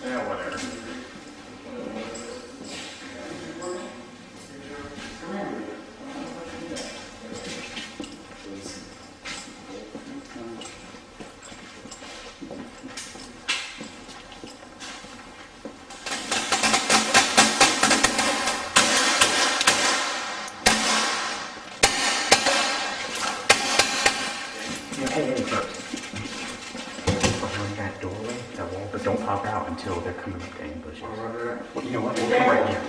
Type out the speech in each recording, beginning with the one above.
whatever. Yeah, hey. Behind that doorway, but don't pop out until they're coming up to ambush. Well, you know what? We'll come right here.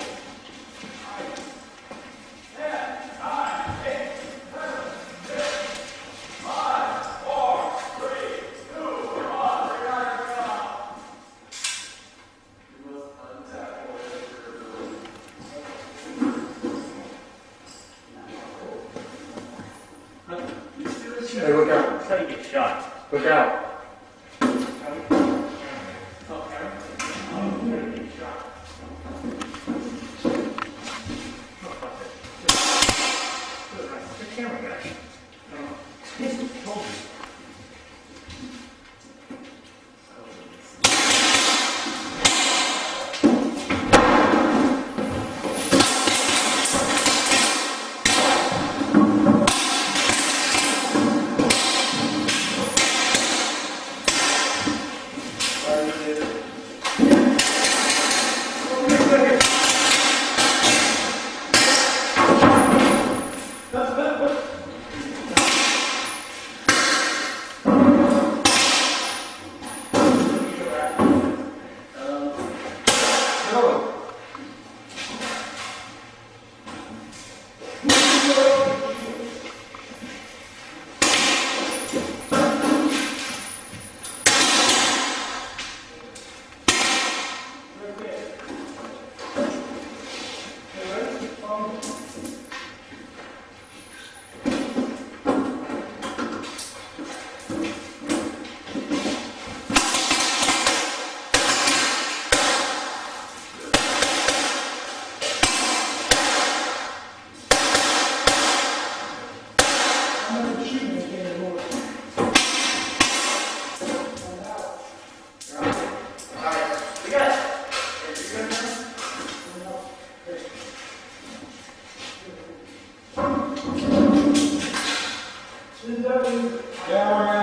Hey, look out, That's how you get shot. look out. Camera guy. chorou. Down, down.